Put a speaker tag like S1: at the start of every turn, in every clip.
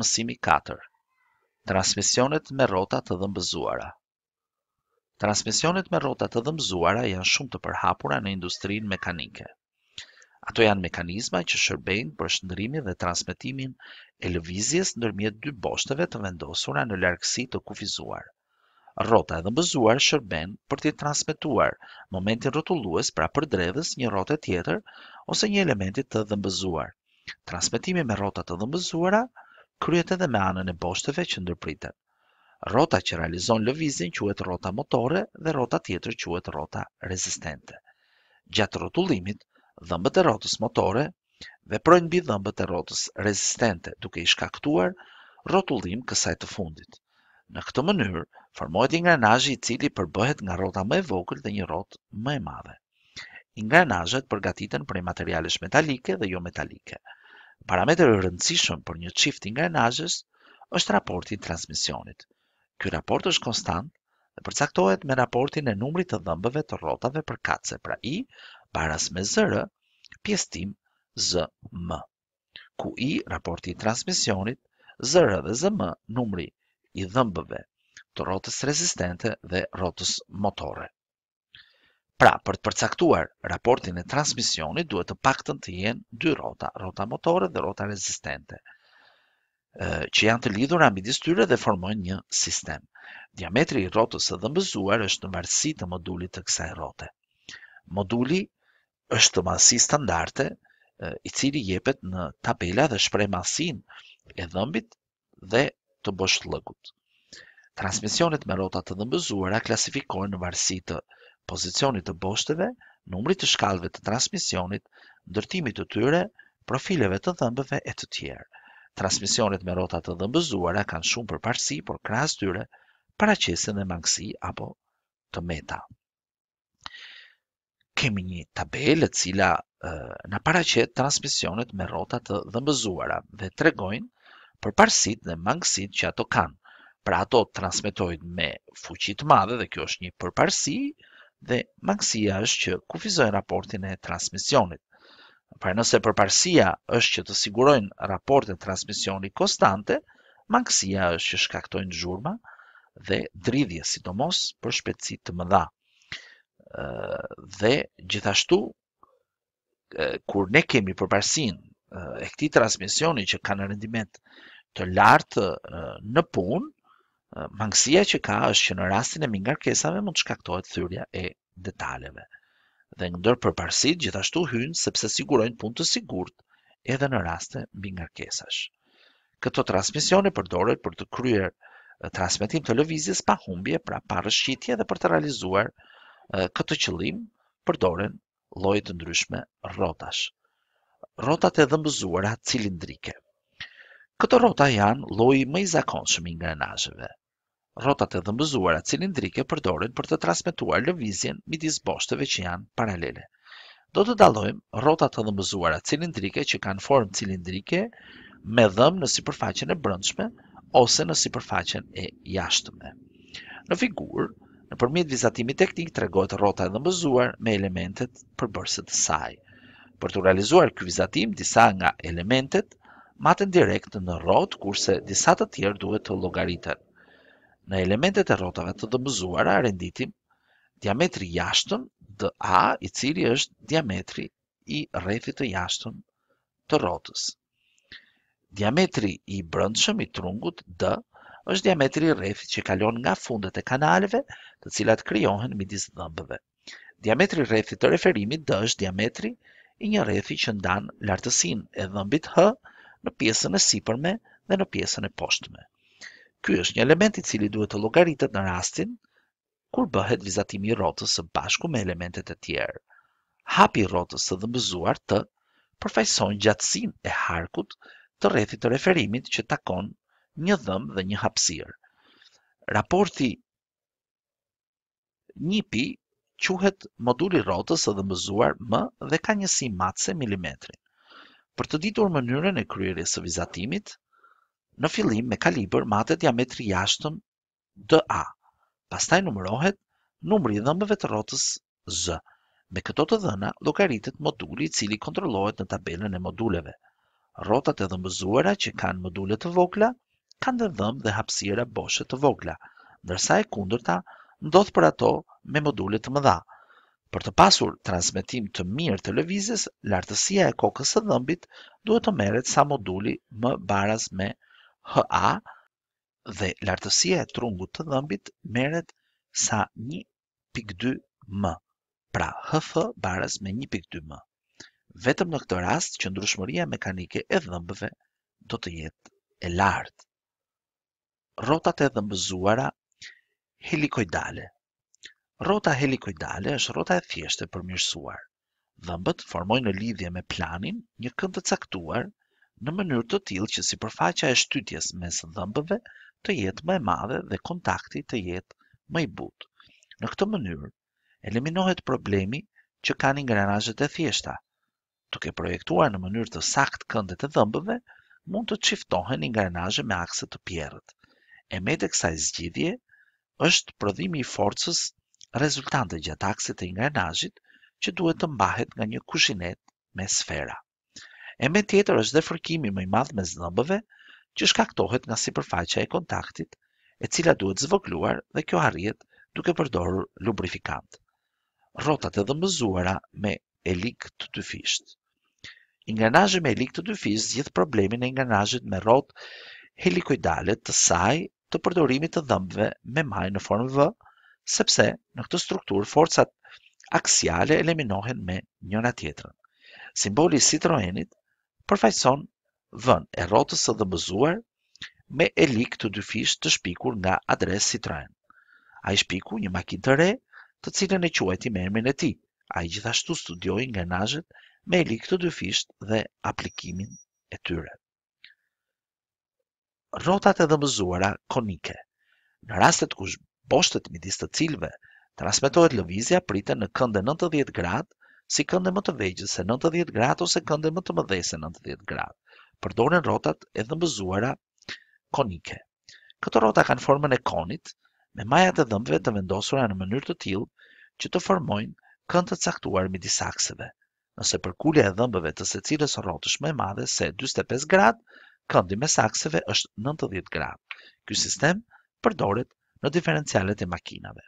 S1: Mësimi katër Transmisionet me rrota të dhëmbëzuara Transmisionet me rrota të dhëmbëzuara janë shumë të përhapura në industrinë mekanike. Ato janë mekanizma që shërbejnë për shndërrimin dhe transmetimin e lëvizjes ndërmjet dy boshteve të vendosura në largësi të kufizuar. Rrota e dhëmbëzuar shërben për t'i transmetuar momentin rrotullues pra përdredhës një rrote tjetër ose një elementi të dhëmbëzuar. Transmetimi me rrota të dhëmbëzuara kryhet edhe me anën e boshteve që ndërpriten. Rrota që realizon lëvizjen quhet rrota motore dhe rrota tjetër quhet rrota rezistente. Gjatë rrotullimit, dhëmbët e rrotës motore veprojnë mbi dhëmbët e rrotës rezistente, duke i shkaktuar rrotullim kësaj të fundit. Në këtë mënyrë, formohet ingranazhi i cili përbëhet nga rrota më e vogël dhe një rrotë më e madhe. Ingranazhet përgatiten prej materialesh metalike dhe jometalike. Parametër i rëndësishëm për një çift ingranazhesh është raporti i transmisionit. Ky raport është konstant dhe përcaktohet me raportin e numrit të dhëmbëve të rrotave përkatëse pra i, baras me zë rë pjesëtim zë më. Ku i, raporti i transmisionit, zë rë dhe zë më, numri i dhëmbëve të rrotës rezistente dhe rrotës motore. Pra, për të përcaktuar raportin e transmisionit, duhet të paktën të jenë dy rrota, rrota motore dhe rrota rezistente, që janë të lidhura midis tyre dhe formojnë një sistem. Diametri i rrotës së dhëmbëzuar është në varësi të modulit të kësaj rrote. Moduli është madhësi standarde, i cili jepet në tabela dhe shpreh madhësinë e dhëmbit dhe të boshllëkut. Transmisionet me rrota të dhëmbëzuara klasifikohen në varësi të pozicionit të boshteve, numrit të shkallëve të transmisionit, ndërtimit të tyre, profileve të dhëmbëve e të tjerë. Transmisionet me rrota të dhëmbëzuara kanë shumë përparësi, por krahas tyre paraqesin dhe mangësi apo të meta. kemi një tabelë e cila na paraqet transmisionet me rrota të dhëmbëzuara dhe tregojnë përparësitë dhe mangësitë që ato kanë. Pra ato transmetojnë me fuqi të madhe dhe kjo është një përparësi dhe mangësia është që kufizojnë raportin e transmisionit. Pra nëse përparësia është që të sigurojnë raporte transmisioni konstante, mangësia është që shkaktojnë zhurma dhe dridhje, sidomos për shpejtësi të mëdha. Dhe gjithashtu kur ne kemi përparësinë e këtij transmisioni që kanë rendiment të lartë në punë, mangësia që ka është që në rastin e mbingarkesave mund të shkaktohet thyrja e detaleve. Dhe ndër përparësitë gjithashtu hyjnë sepse sigurojnë punë të sigurt edhe në raste mbingarkesash. Këto transmisione përdoren për të kryer transmetim të lëvizjes pa humbje, pra pa rrëshqitje dhe për të realizuar këtë qëllim përdoren lloje të ndryshme rrotash. Rrotat e dhëmbëzuara cilindrike. Këto rrota janë lloji më i zakonshëm i ingranazheve, Rrotat e dhëmbëzuara cilindrike përdoren për të transmetuar lëvizjen midis boshteve që janë paralele. Do të dallojmë rrota të dhëmbëzuara cilindrike që kanë formë cilindrike me dhëmbë në sipërfaqen e brendshme ose në sipërfaqen e jashtme. Në figurë, nëpërmjet vizatimit teknik tregohet rrota e dhëmbëzuar me elementet përbërëse të saj. Për t'u realizuar ky vizatim, disa nga elementet maten direkt në rrotë, kurse disa të tjerë duhet të llogariten. Në elementet e rrotave të dhëmbëzuara renditim diametri i jashtëm DA, i cili është diametri i rrethit të jashtëm të rrotës. Diametri i brendshëm i trungut D është diametri i rrethit që kalon nga fundet e kanaleve, të cilat krijohen midis dhëmbëve. Diametri i rrethit të referimit D është diametri i një rrethi që ndan lartësinë e dhëmbit H në pjesën e sipërme dhe në pjesën e poshtme. Ky është një element i cili duhet të llogaritet në rastin Kur bëhet vizatimi i rrotës së bashku me elementet e tjerë, hapi i rrotës së dhëmbëzuar T përfaqëson gjatësinë e harkut të rrethit të referimit që takon një dhëmb dhe një hapësirë. Raporti një pi quhet moduli i rrotës së dhëmbëzuar M dhe ka njësi matëse milimetrin. Për të ditur mënyrën e kryerjes së vizatimit, në fillim me kalibër matet diametri i jashtëm DA. Pastaj numërohet numri i dhëmbëve të rrotës Z. Me këto të dhëna llogaritet moduli i cili kontrollohet në tabelën e moduleve. Rrotat e dhëmbëzuara që kanë module të vogla kanë dhe dhëmbë dhe hapësira boshe të vogla, ndërsa e kundërta ndodh për ato me module të mëdha. Për të pasur transmetim të mirë të lëvizjes, lartësia e kokës së dhëmbit duhet të merret sa moduli M baraz me HA dhe lartësia e trungut të dhëmbit merret sa 1.2 m, pra HF baraz me 1.2 m. Vetëm në këtë rast qëndrueshmëria mekanike e dhëmbëve do të jetë e lartë. Rrotat e dhëmbëzuara helikoidale Rrota helikoidale është rrota e thjeshtë e përmirësuar. Dhëmbët formojnë në lidhje me planin një kënd të caktuar në mënyrë të tillë që sipërfaqja e shtytjes mes dhëmbëve të jetë më e madhe dhe kontakti të jetë më i butë. Në këtë mënyrë, eliminohet problemi që kanë ingranazhet e thjeshta, Duke projektuar në mënyrë të saktë këndet e dhëmbëve, mund të çiftohen ingranazhe me akse të pjerrët. E metë e kësaj zgjidhje është prodhimi i forcës rezultante gjatë aksit të ingranazhit që duhet të mbahet nga një kushinet me sfera. E metë tjetër është dhe fërkimi më i madh mes dhëmbëve që shkaktohet nga sipërfaqja e kontaktit, e cila duhet zvogëluar dhe kjo arrihet duke përdorur lubrifikant. Rrotat e dhëmbëzuara me elikë të dyfishtë. Ingranazhi me elikë të dyfishtë zgjidh problemin e ingranazhit me rrotë helikoidale në sajë të përdorimit të dhëmbëve me majë në formë V, sepse në këtë strukturë forcat aksiale eliminohen me njëra tjetrën. Simboli i Citroenit përfaqëson V-në e rrotës së dhëmbëzuar me elikë të dyfishtë të shpikur nga Adres Citroen. Ai shpiku një makinë të re, të cilën e quajti me emrin e tij. Ai gjithashtu studioi ingranazhet me elikë të dyfishtë dhe aplikimin e tyre. Rrotat e dhëmbëzuara konike. Në rastet ku boshtet midis të cilëve transmetohet lëvizja priten në kënde nëntëdhjetë gradë, si kënde më të vegjël se nëntëdhjetë gradë ose kënde më të mëdhe se nëntëdhjetë gradë, përdoren rrotat e dhëmbëzuara konike. Këto rrota kanë formën e konit, me majat e dhëmbëve të vendosura në mënyrë të tillë që të formojnë kënd të caktuar midis akseve. nëse përkulja e dhëmbëve të secilës rrotë është më e madhe se dyzet e pesë gradë, këndi mes akseve është nëntëdhjetë gradë. Ky sistem përdoret në diferencialet e makinave.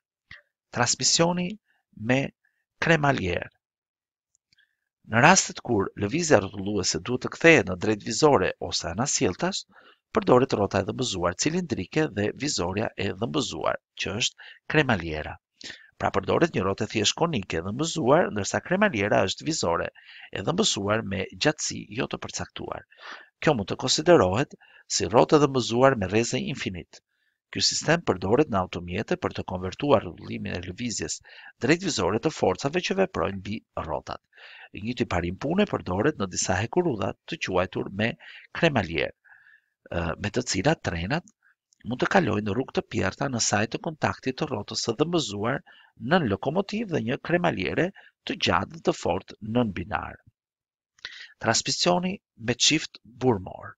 S1: Transmisioni me kremalierë. Në rastet kur lëvizja rrotulluese duhet të kthehet në drejtvizore ose anasjelltas, përdoret rrota e dhëmbëzuar cilindrike dhe vizorja e dhëmbëzuar, që është kremaliera. Pra përdoret një rrotë e thjeshtë konike e dhëmbëzuar, ndërsa kremaliera është vizore, e dhëmbëzuar me gjatësi jo të përcaktuar. Kjo mund të konsiderohet si rrotë e dhëmbëzuar me rreze infinit. Ky sistem përdoret në automjete për të konvertuar rrotullimin e lëvizjes drejtvizore të forcave që veprojnë mbi rrotat. I njëjti parim pune përdoret në disa hekurudha të quajtur me kremalierë. me të cilat trenat mund të kalojnë rrugë të pjerrta në sajë të kontaktit të rrotës së dhëmbëzuar nën lokomotivë dhe një kremaliere të gjatë dhe të fortë nën binar. Transmisioni me çift burmor.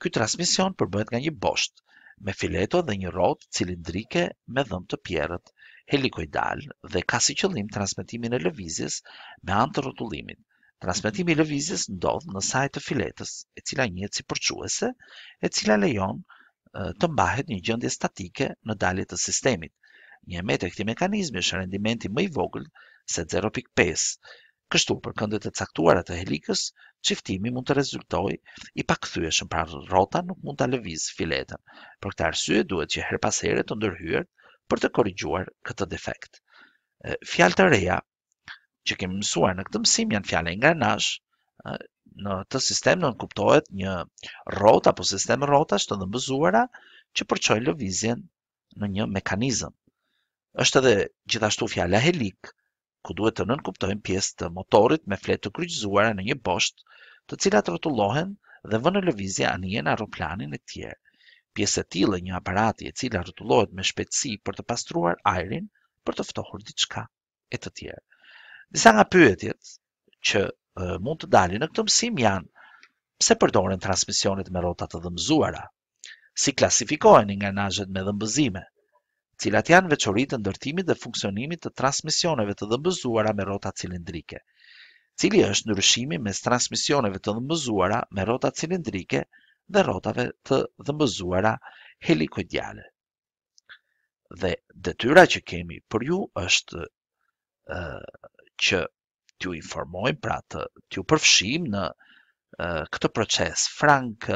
S1: Ky transmision përbëhet nga një bosht me fileto dhe një rrotë cilindrike me dhëmbë të pjerrët, helikoidal dhe ka si qëllim transmetimin e lëvizjes me anë të rrotullimit. Transmetimi i lëvizjes ndodh në sajë të filetës, e cila njihet si përçuese, e cila lejon të mbahet një gjendje statike në dalje të sistemit. Një e metë e këtij mekanizmi është rendimenti më i vogël se 0.5. Kështu, për kënde të caktuara të helikës, çiftimi mund të rezultojë i pakthyeshëm, pra rrota nuk mund ta lëvizë filetën. Për këtë arsye duhet që herë pas here të ndërhyhet për të korrigjuar këtë defekt. Fjalë të reja që kemi mësuar në këtë mësim janë fjala ingranazh, në të sistem nënkuptohet një rrotë apo sistem rrotash të dhëmbëzuara që përçojnë lëvizjen në një mekanizëm. Është edhe gjithashtu fjala helikë, ku duhet të nënkuptojmë pjesë të motorit me fletë të kryqëzuara në një bosht, të cilat rrotullohen dhe vënë në lëvizje anijen, aeroplanin e tjerë. Pjesë e tillë e një aparati e cila rrotullohet me shpejtësi për të pastruar ajrin, për të ftohur diçka. e të tjerë. Disa nga pyetjet që mund të dalin në këtë mësim janë pse përdoren transmisionet me rrota të dhëmbëzuara, si klasifikohen ingranazhet me dhëmbëzime, cilat janë veçoritë e ndërtimit dhe funksionimit të transmisioneve të dhëmbëzuara me rrota cilindrike, cili është ndryshimi mes transmisioneve të dhëmbëzuara me rrota cilindrike dhe rrotave të dhëmbëzuara helikoidale. Dhe detyra që kemi për ju është ë që t'ju informojmë, pra të t'ju përfshijmë në ë këtë proces Frank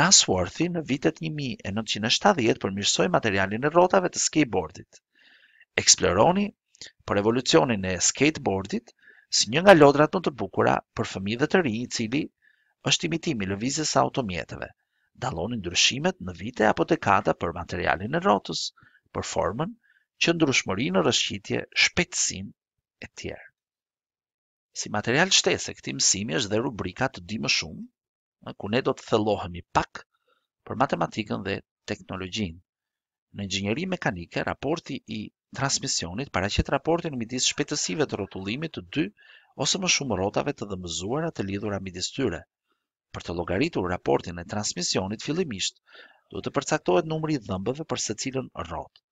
S1: Nasworthy në vitet 1970 përmirësoi materialin e rrotave të skateboardit. Eksploroni për evolucionin e skateboardit si një nga lodrat më të bukura për fëmijë dhe të rinj i cili është imitim i lëvizjes së automjeteve. Dalloni ndryshimet në vite apo dekada për materialin e rrotës, për formën, qëndrueshmërinë në rrëshqitje, shpejtësinë, etj. Si material shtesë e këtij mësimi është dhe rubrika të di më shumë, ku ne do të thellohemi pak për matematikën dhe teknologjinë. Në inxhinieri mekanike, raporti i transmisionit paraqet raportin midis shpejtësive të rrotullimit të dy ose më shumë rrotave të dhëmbëzuara të lidhura midis tyre, Për të llogaritur raportin e transmisionit fillimisht duhet të përcaktohet numri i dhëmbëve për secilën rrotë.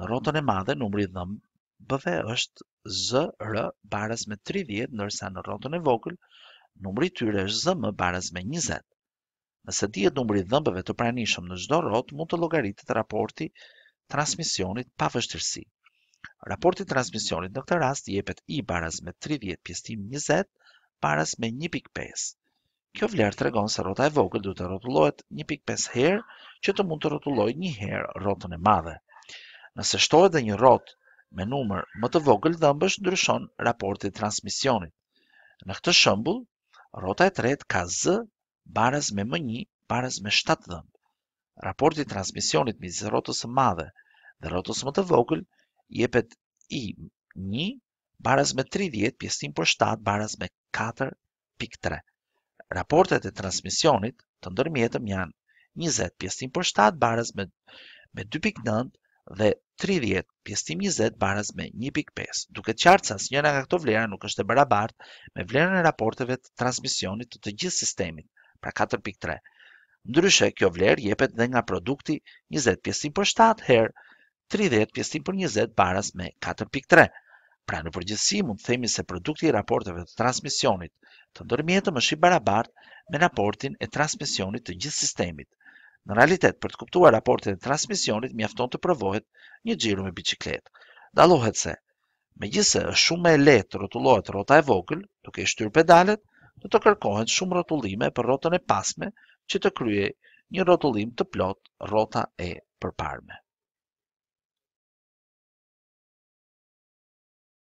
S1: Në rrotën e madhe numri i dhëmbëve është ZR baras me 30 ndërsa në rrotën e vogël numri i tyre është ZM baras me 20. Nëse dihet numri i dhëmbëve të pranishëm në çdo rrotë, mund të llogaritet raporti transmisionit pa vështirësi. Raporti transmisionit në këtë rast jepet i baraz me 30 pjestim 20, baraz me 1.5. Kjo vlerë tregon se rrota e vogël duhet të rrotullohet 1.5 herë që të mund të rrotullojë një herë rrotën e madhe. Nëse shtohet dhe një rrotë me numër më të vogël dhëmbësh ndryshon raporti transmisionit. Në këtë shembull, rrota e tretë ka zë barës me më një, barës me shtatë dhëmbë. Raporti i transmisionit midis rrotës së madhe dhe rrotës më të vogël jepet i një, barës me 30, pjesëtim për 7, barës me 4.3. Raportet e transmisionit të ndërmjetëm janë 20, pjesëtim për 7, barës me, me 2.9, dhe tridhjetë pjesëtim njëzet baraz me një pikë pesë, duket qartë se asnjëra nga këto vlera nuk është e barabartë me vlerën e raporteve të transmisionit të të gjithë sistemit, pra katër pikë tre. Ndryshe, kjo vlerë jepet dhe nga produkti njëzet pjesëtim për shtatë herë tridhjetë pjesëtim për njëzet baraz me katër pikë tre. Pra në përgjithësi mund të themi se produkti i raporteve të transmisionit të ndërmjetëm është i barabartë me raportin e transmisionit të gjithë sistemit. Në realitet, për të kuptuar raportin e transmisionit, mjafton të provohet një xhiro me biçikletë. Dallohet se, megjithëse është shumë më e lehtë të rrotullohet rrota e vogël, duke i shtyrë pedalet, do të kërkohen shumë rrotullime për rrotën e pasme që të kryejë një rrotullim të plotë rrota e përparme.